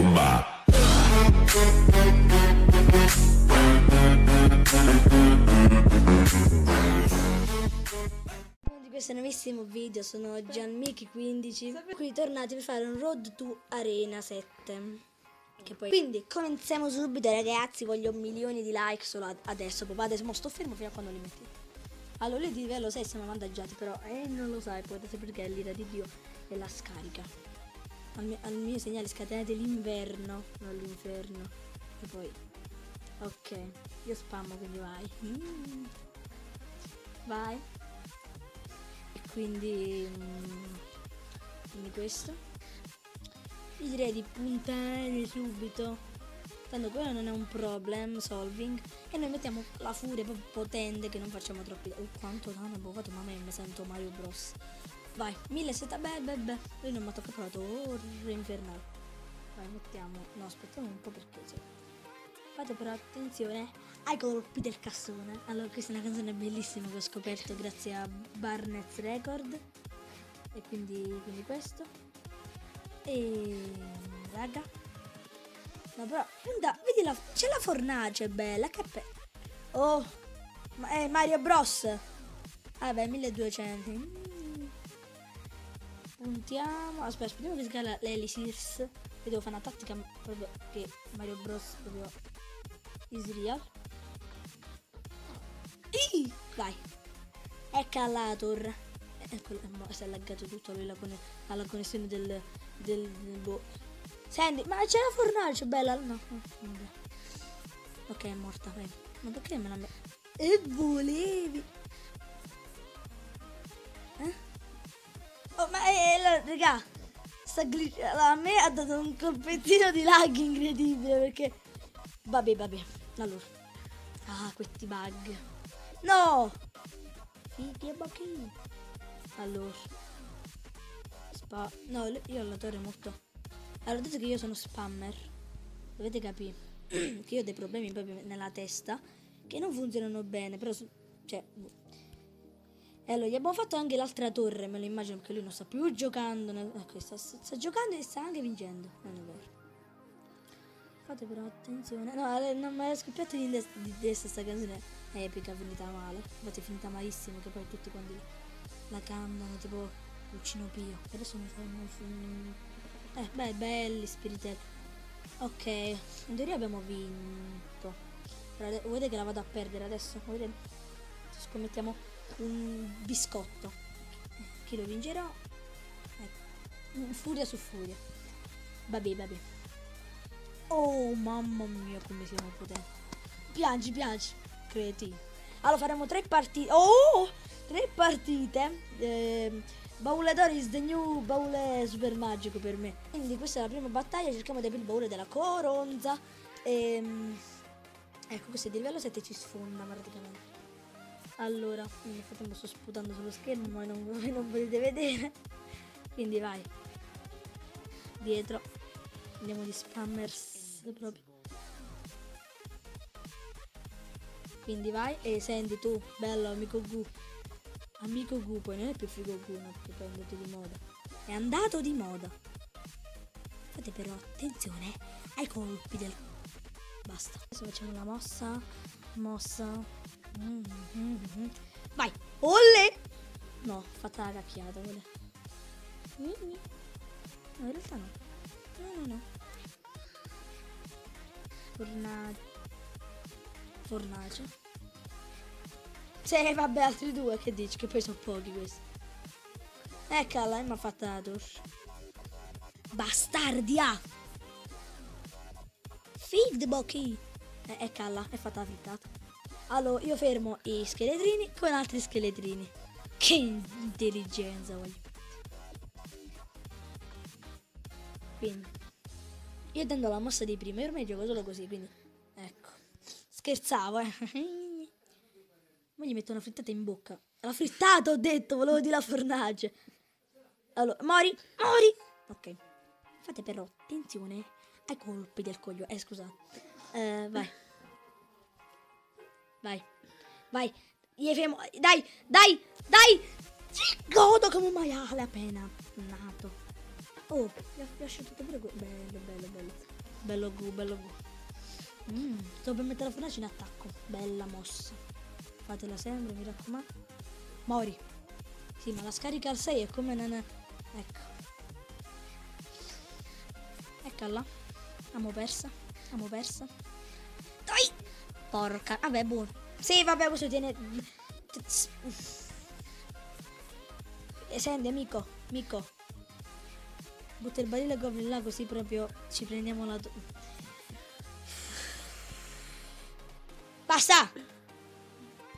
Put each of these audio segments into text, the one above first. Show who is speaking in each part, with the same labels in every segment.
Speaker 1: bomba.
Speaker 2: di questo nuovissimo video sono Gianmichi15 qui tornati per fare un road to Arena 7 che poi... quindi cominciamo subito ragazzi voglio milioni di like solo ad- adesso. Papà adesso mo sto fermo fino a quando li metti. Allora lì di livello 6 siamo vantaggiati però eh non lo sai potete perché l'ira di Dio e la scarica al mio, al mio segnale scatenate l'inverno non l'inferno. E poi ok io spammo quindi vai. Mm. vai. E quindi, mm, quindi questo. Io direi di puntare subito. Tanto quello non è un problem solving. E noi mettiamo la furia proprio potente che non facciamo troppi oh quanto danno abbiamo fatto mamma mia mi sento Mario Bros vai 1700 beh beh beh lui non mi ha toccato torre infernale vai mettiamo. No aspettiamo un po' perché c'è fate però attenzione ai colpi del cassone. Allora questa è una canzone bellissima che ho scoperto grazie a Barnett's Record. E quindi, quindi questo. E raga. No però guarda vedi la, c'è la fornace bella che pe- oh ma è Mario Bros. Ah beh 1200 Mm. Puntiamo aspetta aspettiamo che scala l'Elisirs e devo fare una tattica proprio che Mario Bros proprio is real. Ih, vai ecco la torre. Eh, mo si è allagato tutto lui alla connessione del, del, del boh. senti ma c'è la fornace bella? No, vabbè. ok è morta vai. Ma perché me la e volevi raga sta glitch a me ha dato un colpettino di lag incredibile perché vabbè vabbè allora. Ah questi bug. No! Allora. Spa no io ho la torre molto. Allora detto che io sono spammer. Dovete capire che io ho dei problemi proprio nella testa che non funzionano bene però cioè. E allora gli abbiamo fatto anche l'altra torre me lo immagino perché lui non sta più giocando ecco, sta, sta giocando e sta anche vincendo. Non è vero. Fate però attenzione. No eh, non mi è scoppiata di, des- di destra sta canzone è epica finita male. Infatti è finita malissimo che poi tutti quando la cantano tipo Lucino Pio. Adesso mi fanno eh beh belli spiritelli. Ok in teoria abbiamo vinto. Vedete che la vado a perdere adesso? Vedete scommettiamo un biscotto. Chi lo vincerà ecco. furia su furia. Vabbè vabbè oh mamma mia come siamo potenti. Piangi piangi cretino. Allora faremo tre partite. Oh tre partite. Ehm, Baule d'oro is the new baule super magico per me. Quindi questa è la prima battaglia. Cerchiamo di aprire il baule della coronza. Ehm, ecco questo è di livello 7 ci sfonda praticamente allora nel frattempo sto sputando sullo schermo ma non, voi non potete vedere. Quindi vai. Dietro. Andiamo di spammers proprio. Quindi vai e senti tu bello amico Gu. Amico Gu poi non è più figo Gu no, perché poi è andato di moda. È andato di moda. Fate però attenzione ai colpi del basta. Adesso facciamo la mossa mossa Mm, mm, mm. vai olle! No fatta la cacchiata quella Ni, ni. no in realtà no. No no no. Fornace fornace. Sì vabbè altri due che dici che poi sono pochi questi. Eccola mi ha fatta la torre bastardia! Feedbocchi eh, eccola è fatta la frittata allora io fermo i scheletrini con altri scheletrini. Che intelligenza voglio. Quindi io tendo la mossa di prima io ormai gioco solo così quindi ecco. Scherzavo eh. Ma gli metto una frittata in bocca. La frittata ho detto volevo dire la fornace. Allora mori mori. Ok. Fate però attenzione ai colpi del coglione eh scusate. Eh, vai vai vai gli dai dai dai ci godo come un maiale appena nato Oh, mi ha lasciato pure quello. Bello, bello, bello. Bello gu, bello gu. Mm, sto per mettere la fornace in attacco. Bella mossa. Fatela sempre, mi raccomando. Mori. Sì, ma la scarica al 6 è come non... Ecco. Eccola. Amo persa. Amo persa. Dai! Porca. Vabbè, buono. Sì, vabbè, questo tiene... E senti, amico. Amico. Butta il barile goblin là così proprio ci prendiamo la... Basta!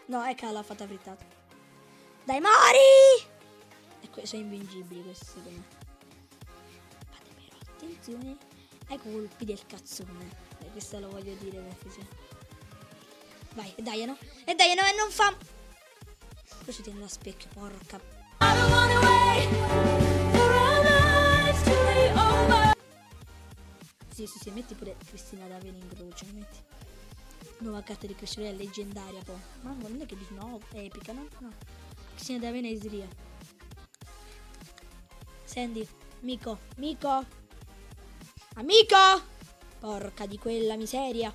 Speaker 2: No, ecco l'ha fatta frittata. Dai, mori! E sono invincibili questi secondo me. Fate attenzione ai colpi del cazzone. E eh, questo lo voglio dire perché. Vai, e dai, no? E dai, no, e non fa... Così tiene la specchio, porca. Sì, sì, sì, metti pure Cristina Davide in croce, metti. Nuova carta di Cristina leggendaria poi. Ma non è che dici no, è epica, no? No. Cristina Davide e Isria. Sandy, Mico, Mico. Amico! Porca di quella miseria.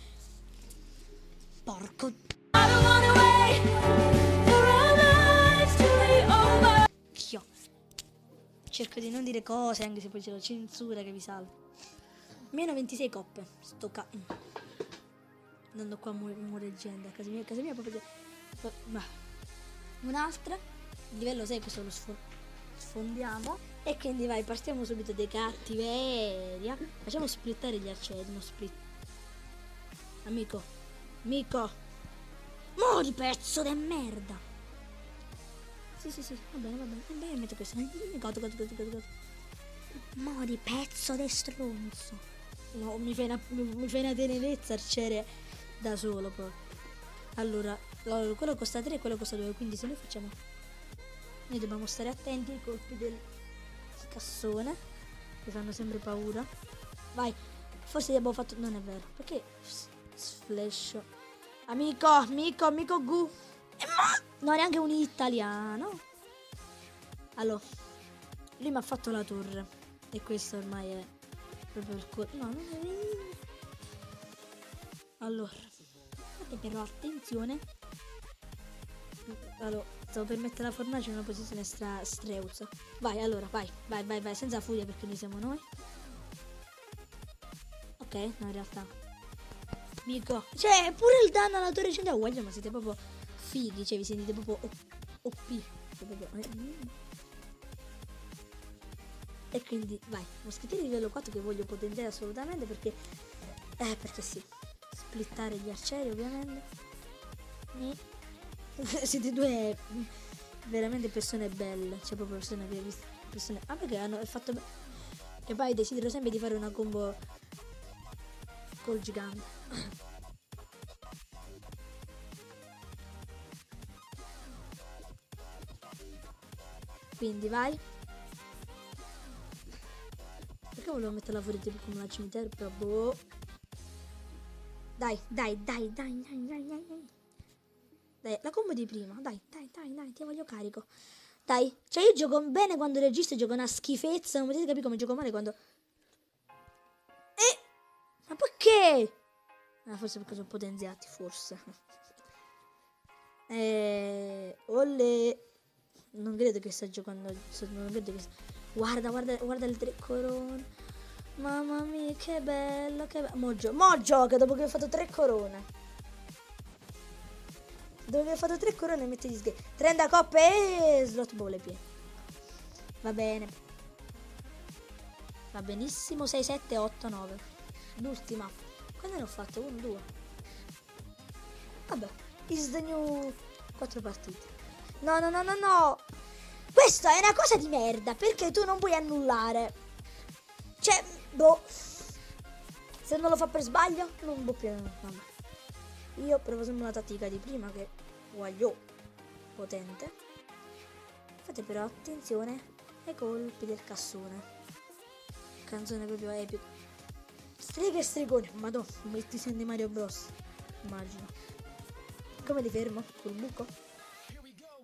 Speaker 2: Porco. Chio. Cerco di non dire cose, anche se poi c'è la censura che vi salva. Meno 26 coppe. Sto ca... Andando qua mureggendo. A casa mia, a casa mia proprio... Un'altra. Livello 6, questo lo sfondiamo. E quindi vai, partiamo subito dei cattiveria. Facciamo splittare gli arcieri, uno split. Amico. Amico. Mori pezzo di merda. Sì, sì, sì, va bene, va bene. Va bene, metto questo. Godo, godo, godo, godo, godo. Mori pezzo di stronzo. No, mi fai una, mi fai una tenerezza arciere da solo poi. Allora, quello costa 3 e quello costa 2, quindi se noi facciamo... Noi dobbiamo stare attenti ai colpi del cassone, che fanno sempre paura. Vai, forse gli abbiamo fatto... Non è vero, perché... Sflash. Amico, amico, amico Gu. Non è neanche un italiano. Allora, lui mi ha fatto la torre. E questo ormai è proprio il cuore. No, non è... Allora, fate però attenzione. Allora, stavo per mettere la fornace in una posizione stra streuzza. Vai, allora, vai, vai, vai, vai, senza furia perché noi siamo noi. Ok, no, in realtà. Mico. Cioè, pure il danno alla torre centrale uguale, ma siete proprio fighi, cioè vi sentite proprio OP. Cioè, proprio... E quindi vai, moschettieri livello 4 che voglio potenziare assolutamente perché... Eh, perché sì. Splittare gli arcieri ovviamente. Siete due veramente persone belle. Cioè proprio persone che. Persone... Ah perché hanno fatto... E poi desidero sempre di fare una combo col gigante. Quindi vai. Perché volevo metterla fuori tipo come una cimitero? Però boh. Dai, dai, dai, dai, dai, dai, dai. Dai, la combo di prima. Dai, dai, dai, dai, ti voglio carico. Dai, cioè io gioco bene quando registro, gioco una schifezza. Non potete capire come gioco male quando... Perché? Ah, forse perché sono potenziati, forse. Eh... Olle... Non credo che sta giocando... Non credo che... Guarda, guarda, guarda il tre corone. Mamma mia, che bello, che bello. Mo, gio- mo gioca dopo che ho fatto tre corone. Dopo che ho fatto tre corone metti gli sghe. 30 coppe e slot ball pieni. Va bene. Va benissimo. 6, 7, 8, 9. L'ultima. Quando ne ho fatto? 1, 2. Vabbè. Is the new 4 partite. No, no, no, no, no. questa è una cosa di merda, perché tu non puoi annullare. Cioè, boh. Se non lo fa per sbaglio, non può più. Vabbè. Io provo sempre una tattica di prima che voglio potente. Fate però attenzione ai colpi del cassone. Canzone proprio epico. Strega e stregone, madonna, metti di Mario Bros. Immagino. Come li fermo? Col buco?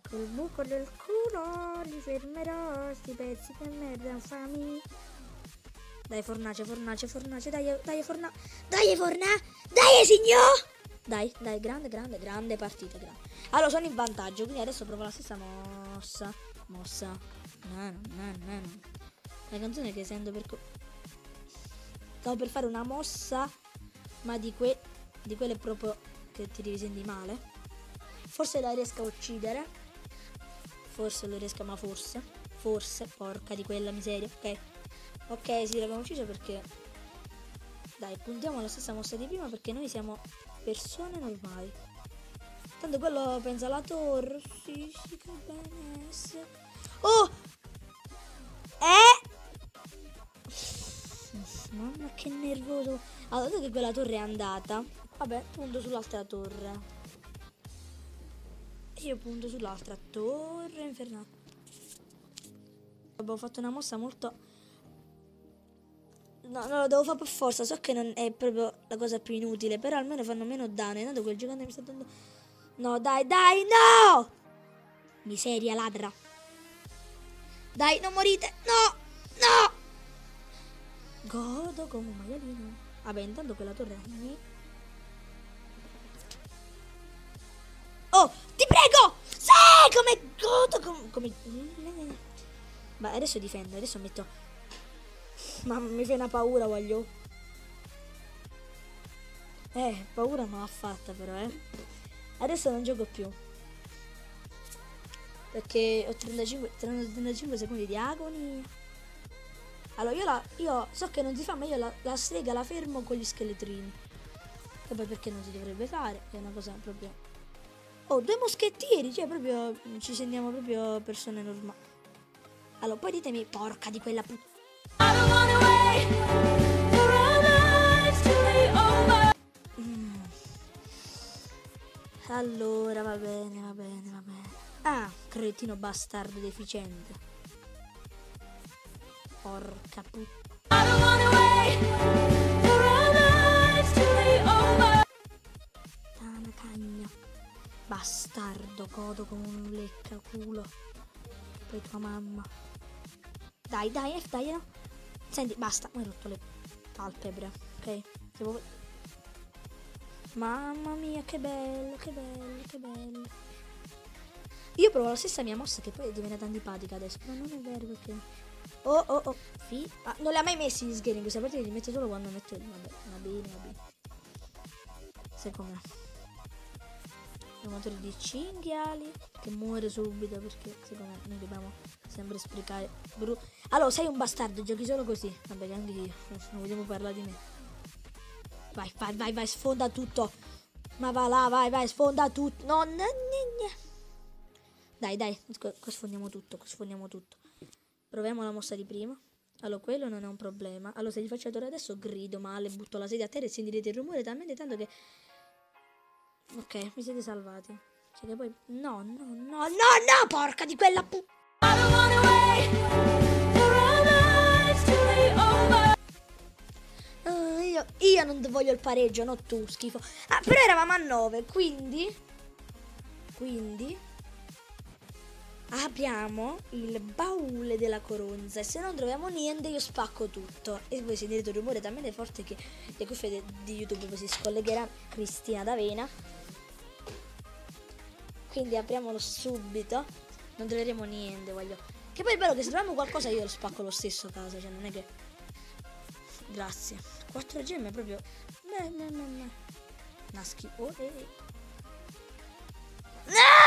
Speaker 2: Col buco del culo li fermerò, sti pezzi che merda infami. Dai fornace, fornace, fornace, dai, dai forna, dai forna, dai signor! Dai, dai, grande, grande, grande partita, grande. Allora sono in vantaggio, quindi adesso provo la stessa mossa. Mossa. No, no, no. La canzone che sento per... Stavo per fare una mossa, ma di, que... di quelle proprio che ti sentire male. Forse la riesco a uccidere. Forse lo riesco, ma forse. Forse, porca di quella miseria, ok? Ok, sì, l'abbiamo ucciso perché... Dai, puntiamo alla stessa mossa di prima perché noi siamo persone normali. Tanto quello pensa alla torre. Sì, sì, che bene. Oh! Mamma che nervoso. Allora, dato che quella torre è andata, vabbè, punto sull'altra torre. Io punto sull'altra torre infernale. Abbiamo fatto una mossa molto No, no, lo devo fare per forza. So che non è proprio la cosa più inutile. Però almeno fanno meno danni. Tanto quel gigante mi sta dando. No, dai, dai, no! Miseria ladra. Dai, non morite. No! No! Godo come un maialino. Vabbè, intanto quella torre è mia. Oh, ti prego! Sì, come godo come... come... Ma adesso difendo, adesso metto ma mi fa una paura, voglio. Eh, paura non l'ha fatta però, eh. Adesso non gioco più. Perché ho 35, 35 secondi di agonia. Allora, io, la, io so che non si fa, ma io la, la strega la fermo con gli scheletrini. Poi perché non si dovrebbe fare? È una cosa proprio... Oh, due moschettieri, cioè proprio... Ci sentiamo proprio persone normali. Allora, poi ditemi, porca di quella puttana. Allora, va bene, va bene, va bene. Ah, cretino bastardo deficiente. Porca puttana. cagna. Bastardo, codo come un lecca culo. Poi tua mamma. Dai, dai, F, dai, no. Senti, basta, mi hai rotto le palpebre, ok? Devo... Mamma mia, che bello, che bello, che bello. Io provo la stessa mia mossa che poi è diventata antipatica adesso. Ma non è vero perché... Oh, oh, oh. Fi... Ah, non li ha mai messi gli in questa partita, li metto solo quando metto... Vabbè, va bene, va bene. Sai com'è? Fumatore di cinghiali che muore subito perché secondo me noi dobbiamo sempre sprecare. Bru- allora, sei un bastardo, giochi solo così. Vabbè, che anche io. Non vogliamo parlare di me. Vai, vai, vai, vai, sfonda tutto. Ma va là, vai, vai, sfonda tutto. No, no, no, no. Dai, dai, sfondiamo tutto, sfondiamo tutto. Proviamo la mossa di prima. Allora, quello non è un problema. Allora, se gli faccio adesso, grido male, butto la sedia a terra e sentirete il rumore talmente tanto che Ok, mi siete salvati. Cioè che poi... No, no, no, no, no, porca di quella pu... Uh, io, io non voglio il pareggio, no tu, schifo. Ah, però eravamo a 9, quindi... Quindi... Apriamo il baule della coronza e se non troviamo niente io spacco tutto. E voi sentirete un rumore talmente forte che le cuffie di YouTube si scollegheranno. Cristina D'Avena quindi apriamolo subito. Non troveremo niente, voglio. Che poi è bello che se troviamo qualcosa io lo spacco lo stesso a casa, cioè non è che... Grazie. 4 gemme proprio... Beh, beh, beh, beh. Naschi... Oh, eh, eh. No!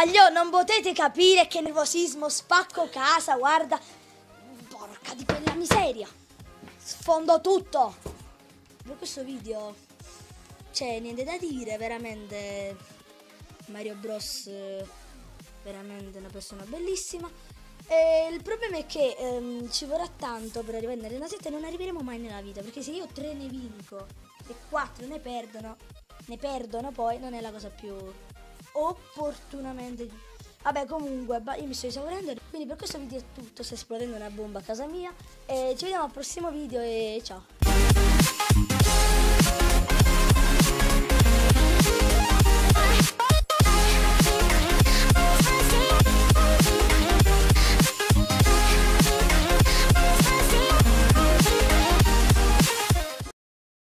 Speaker 2: Guaglio, non potete capire che nervosismo, spacco casa, guarda. Porca di quella miseria. Sfondo tutto. Per questo video c'è niente da dire, veramente Mario Bros veramente una persona bellissima. E il problema è che ehm, ci vorrà tanto per arrivare nell'arena 7 e non arriveremo mai nella vita, perché se io 3 ne vinco e 4 ne perdono, ne perdono poi non è la cosa più opportunamente Vabbè comunque io mi sto esaurendo Quindi per questo video è tutto. Sta esplodendo una bomba a casa mia. E ci vediamo al prossimo video e ciao